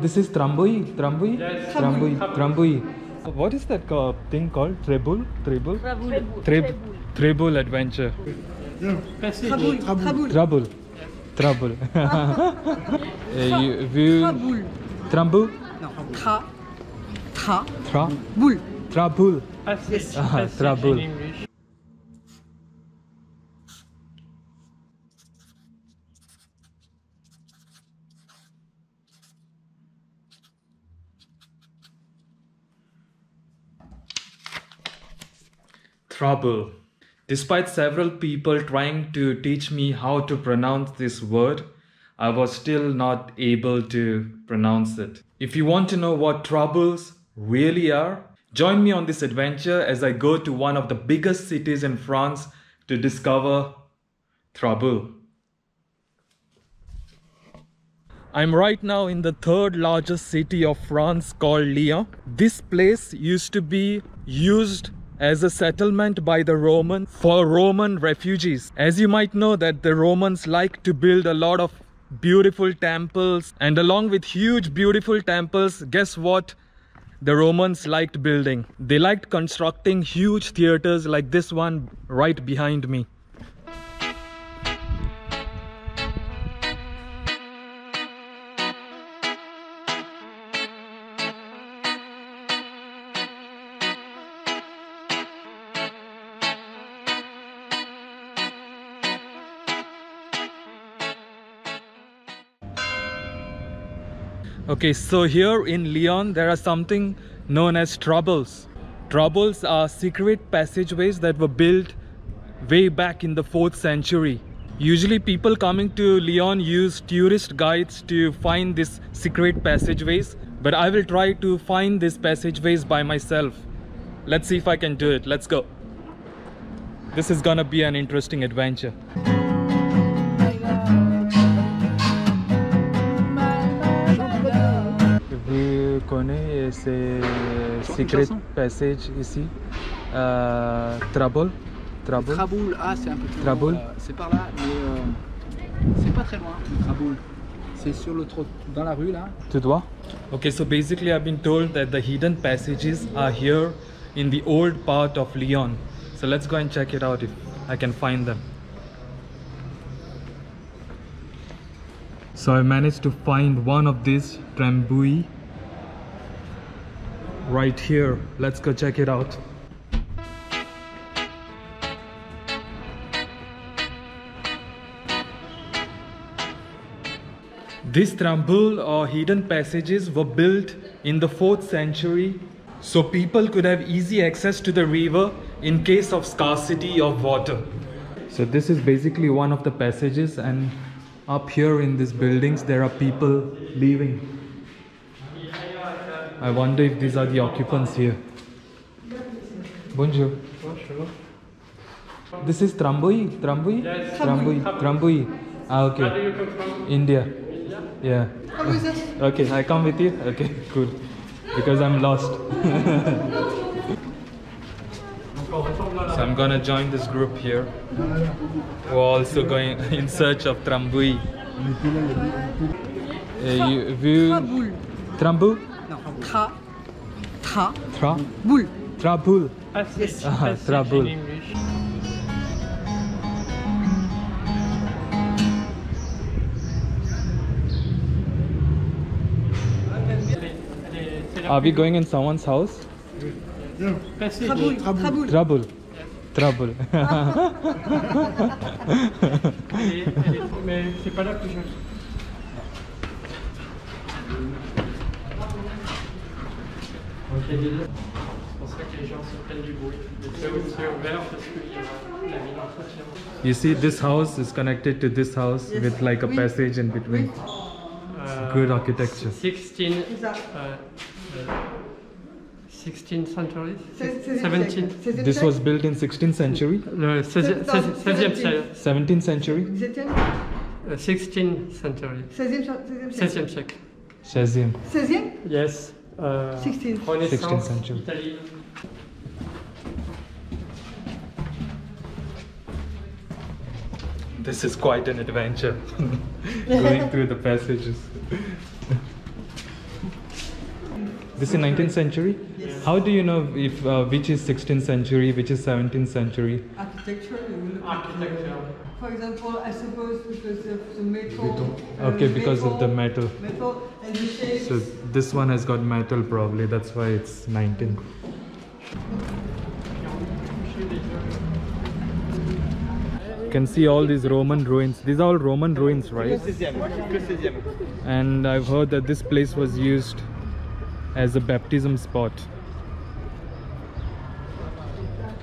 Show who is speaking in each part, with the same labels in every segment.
Speaker 1: This is Trambui? Trambui?
Speaker 2: Yes.
Speaker 1: Trambui.
Speaker 2: Trambui.
Speaker 1: Trambui. What is that uh, thing called? Trebul? Trebul?
Speaker 3: Traboul.
Speaker 1: Treb Trebul adventure.
Speaker 3: Traboul. Traboul.
Speaker 1: Trouble. Trouble. Uh, you, you,
Speaker 3: Traboul.
Speaker 1: Trambu?
Speaker 3: Tra. Tra.
Speaker 1: Tra?
Speaker 3: Boule.
Speaker 1: Trabul.
Speaker 2: Passage,
Speaker 1: Ah,
Speaker 2: passage
Speaker 1: trouble. Despite several people trying to teach me how to pronounce this word, I was still not able to pronounce it. If you want to know what troubles really are, join me on this adventure as I go to one of the biggest cities in France to discover trouble. I'm right now in the third largest city of France called Lyon. This place used to be used as a settlement by the Roman for Roman refugees. As you might know that the Romans like to build a lot of beautiful temples and along with huge beautiful temples, guess what? The Romans liked building. They liked constructing huge theaters like this one right behind me. Okay, so here in Lyon, there are something known as troubles. Troubles are secret passageways that were built way back in the 4th century. Usually, people coming to Lyon use tourist guides to find these secret passageways, but I will try to find these passageways by myself. Let's see if I can do it. Let's go. This is gonna be an interesting adventure. Vous connaissez ces secret passage ici euh, Trouble Trouble
Speaker 4: Traboul, ah c'est un peu plus
Speaker 1: Traboul.
Speaker 4: loin, euh, c'est par là, mais euh, c'est pas très loin, Traboul. C'est sur le trot dans la rue là.
Speaker 1: Tout droit Okay, so basically I've been told that the hidden passages are here in the old part of Lyon. So let's go and check it out if I can find them. So I managed to find one of these Trambui right here. Let's go check it out. These Trambul or hidden passages were built in the 4th century so people could have easy access to the river in case of scarcity of water. So this is basically one of the passages and up here in these buildings there are people living. I wonder if these are the occupants here. Bonjour. This is Trambui? Trambui?
Speaker 2: Yes.
Speaker 1: Trambui.
Speaker 2: Trambui.
Speaker 1: Trambui. Ah, okay.
Speaker 2: Where do you come from?
Speaker 1: India. Yeah. Okay, I come with you. Okay, cool. Because I'm lost. so I'm gonna join this group here. We're also going in search of Trambui. Uh, you, you,
Speaker 3: Traboul.
Speaker 1: Trambu?
Speaker 3: Non. Tra. Tra.
Speaker 1: Tra?
Speaker 3: Boule.
Speaker 1: Trabul.
Speaker 2: Passage,
Speaker 1: Ah,
Speaker 2: passage
Speaker 1: trouble.
Speaker 2: in English. Allez, allez, c'est la
Speaker 1: Are we going in someone's house?
Speaker 2: Passage.
Speaker 3: Traboul. Traboul.
Speaker 1: Trouble. Trouble.
Speaker 2: Allez, allez, mais c'est pas là que je.
Speaker 1: You see, this house is connected to this house
Speaker 3: Yes.
Speaker 1: with like a
Speaker 3: Oui.
Speaker 1: passage in between.
Speaker 2: Euh,
Speaker 1: Good architecture.
Speaker 2: 16,
Speaker 3: C'est ça.
Speaker 2: euh, euh, 16th century?
Speaker 3: C'est- c'est-
Speaker 2: 17th.
Speaker 3: c'est-
Speaker 1: This was built in 16th century,
Speaker 2: Le 16e, 16e siècle.
Speaker 1: 17th century,
Speaker 3: 17e
Speaker 2: Euh, 16th century.
Speaker 3: 16e 16e
Speaker 2: 16e siècle.
Speaker 1: 16th.
Speaker 3: 16e
Speaker 2: Yes. Euh,
Speaker 3: 16th.
Speaker 2: Renaissance,
Speaker 1: 16th century.
Speaker 2: Italie.
Speaker 1: This is quite an adventure going through the passages. This is 19th century. How do you know if uh, which is 16th century, which is 17th century?
Speaker 3: Architecture, you will
Speaker 2: Architecture.
Speaker 3: For example, I suppose because of the metal. uh,
Speaker 1: Okay, because of the metal.
Speaker 3: Metal and the shapes.
Speaker 1: So this one has got metal probably. That's why it's 19. You can see all these Roman ruins. These are all Roman ruins, right? And I've heard that this place was used as a baptism spot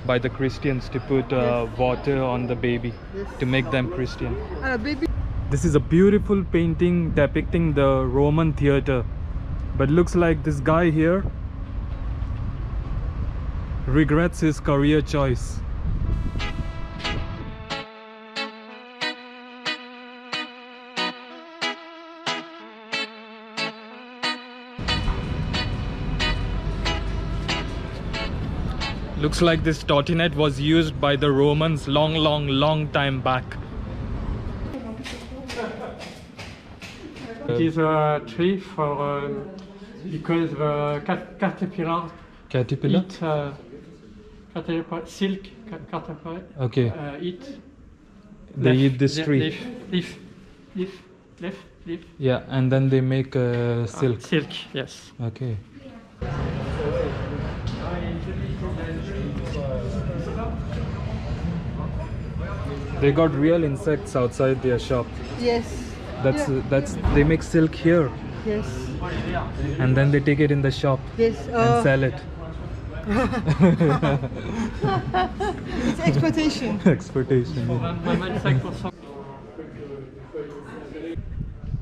Speaker 1: by the Christians to put uh, water on the baby to make them Christian.
Speaker 3: Baby.
Speaker 1: This is a beautiful painting depicting the Roman theater. But looks like this guy here regrets his career choice. Looks like this tortinet was used by the Romans long, long, long time back.
Speaker 2: It is a tree for um, because the cat- caterpillar
Speaker 1: Caterpillar?
Speaker 2: eat uh, caterpillar silk caterpillar
Speaker 1: Okay.
Speaker 2: uh, eat.
Speaker 1: They
Speaker 2: leaf-
Speaker 1: eat this tree.
Speaker 2: Leaf, leaf, leaf, leaf, leaf.
Speaker 1: Yeah, and then they make uh, silk.
Speaker 2: Uh, silk, yes.
Speaker 1: Okay. They got real insects outside their shop.
Speaker 3: Yes.
Speaker 1: That's
Speaker 3: Yeah.
Speaker 1: that's they make silk here
Speaker 3: Yes.
Speaker 1: and then they take it in the shop
Speaker 3: Yes.
Speaker 1: and
Speaker 3: Uh,
Speaker 1: sell it.
Speaker 3: it's exploitation.
Speaker 1: exploitation. yeah.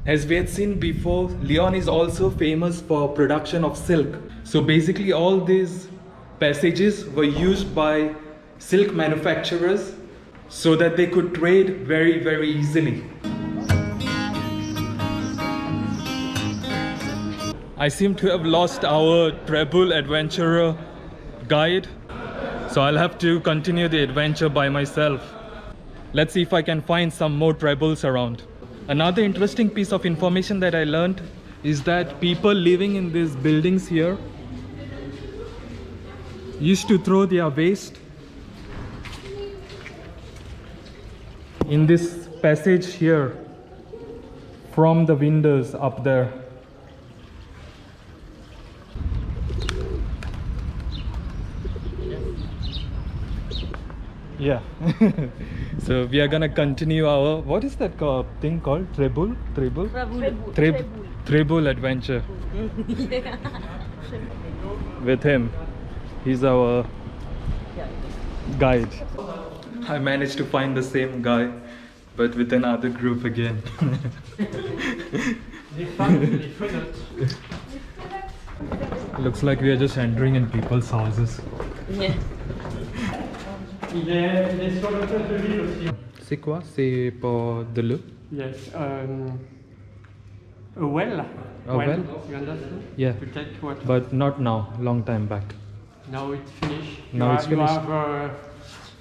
Speaker 1: As we had seen before, Lyon is also famous for production of silk. So basically all these passages were used by silk manufacturers so that they could trade very very easily. I seem to have lost our treble adventurer guide. So I'll have to continue the adventure by myself. Let's see if I can find some more trebles around. Another interesting piece of information that I learned is that people living in these buildings here used to throw their waste in this passage here from the windows up there. Yeah. so we are gonna continue our what is that called, thing called? Treble? Treble? Treb- Treble adventure. With him. He's our guide. I managed to find the same guy, but with another group again.
Speaker 2: Les femmes, les fenêtres.
Speaker 1: Looks like we are just entering in people's houses.
Speaker 2: Il est, il est sur l'hôtel de ville aussi.
Speaker 1: C'est quoi? C'est pour de l'eau?
Speaker 2: Yes. Um, a well.
Speaker 1: A well?
Speaker 2: You understand?
Speaker 1: Yeah.
Speaker 2: To take water.
Speaker 1: But not now, long time back.
Speaker 2: now it's finished.
Speaker 1: Now
Speaker 2: you
Speaker 1: it's
Speaker 2: have, you
Speaker 1: finished.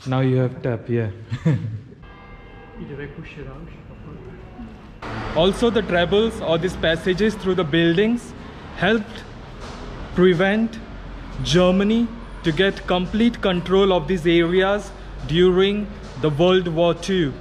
Speaker 1: Now you have
Speaker 2: pas pourquoi.
Speaker 1: Also, the trebles or these passages through the buildings helped prevent Germany to get complete control of these areas during the World War II.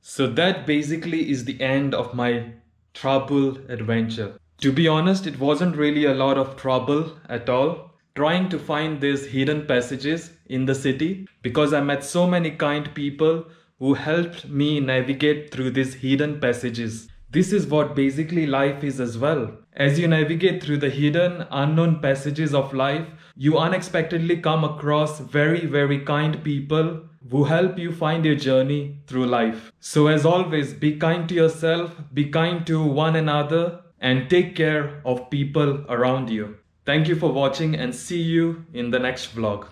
Speaker 1: So that basically is the end of my trouble adventure. To be honest, it wasn't really a lot of trouble at all trying to find these hidden passages in the city because I met so many kind people who helped me navigate through these hidden passages. This is what basically life is as well. As you navigate through the hidden, unknown passages of life, you unexpectedly come across very, very kind people who help you find your journey through life. So, as always, be kind to yourself, be kind to one another, and take care of people around you. Thank you for watching and see you in the next vlog.